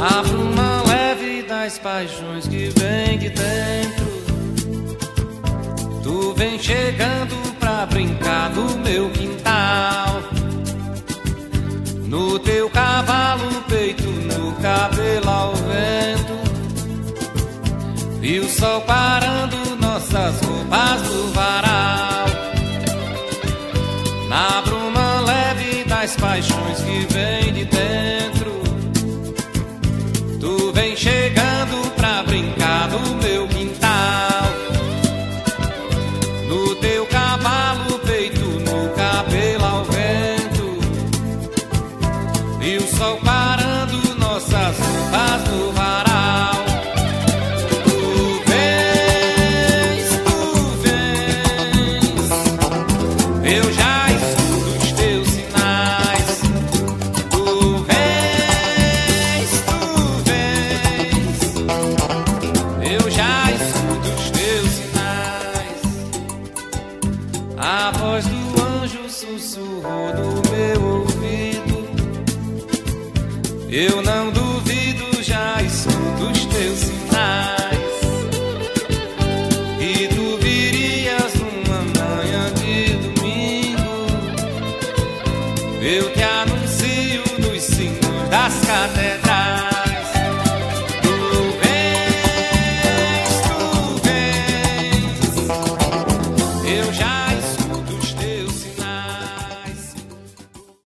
Na bruma leve das paixões que vem de dentro. Tu vem chegando pra brincar no meu quintal. No teu cavalo, peito, no cabelo ao vento. E o sol parando nossas roupas no varal. Na bruma leve das paixões que vem de dentro. Sol parando nossas roupas no varal. Tu vens, tu vens. Eu já escuto os teus sinais. Tu vens, tu vens. Eu já escuto os teus sinais. A voz do anjo sussurrou no Eu não duvido, já escuto os teus sinais. E tu virias numa manhã de domingo. Eu te anuncio nos sinos das catedrais.